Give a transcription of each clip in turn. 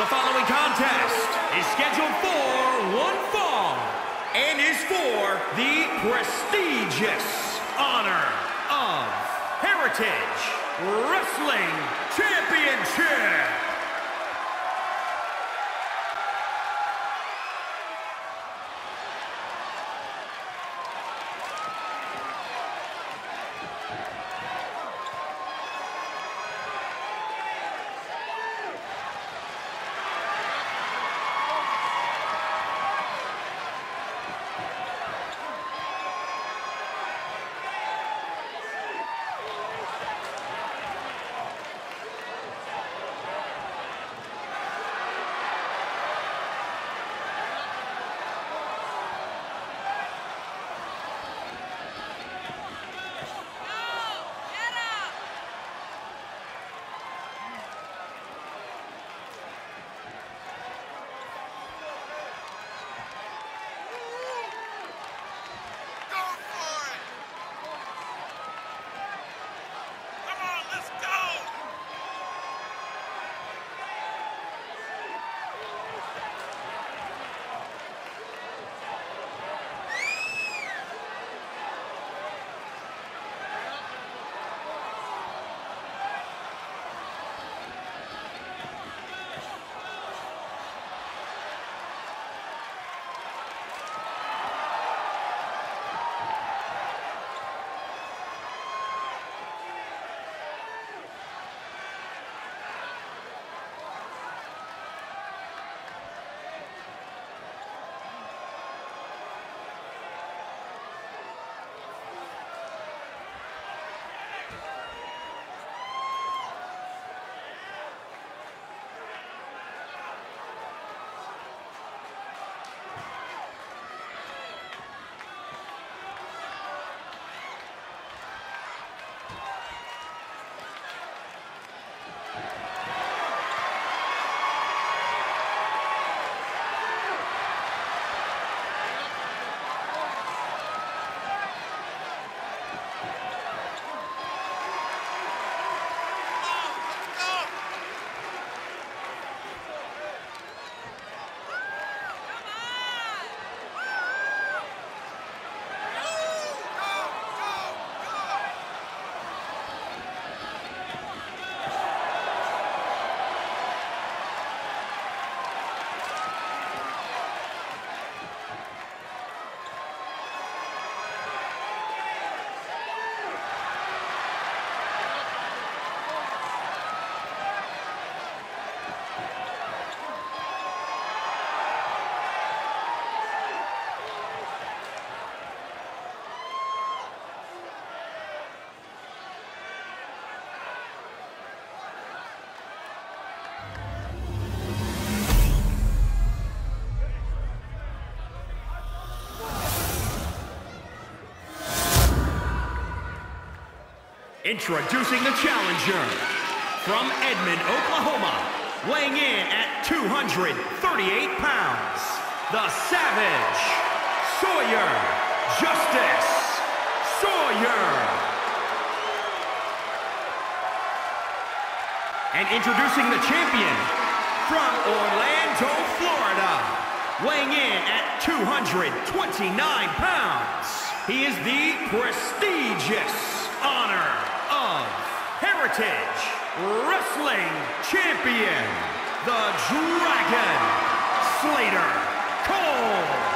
The following contest is scheduled for one fall and is for the prestigious honor of Heritage Wrestling Championship. Introducing the challenger from Edmond, Oklahoma, weighing in at 238 pounds, the Savage, Sawyer Justice Sawyer. And introducing the champion from Orlando, Florida, weighing in at 229 pounds. He is the prestigious Heritage Wrestling Champion, the Dragon Slayer Cole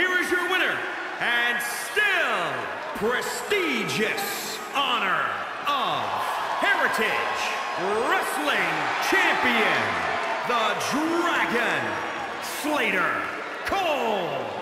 Here is your winner, and still prestigious honor of Heritage Wrestling Champion, the Dragon Slayer Cole.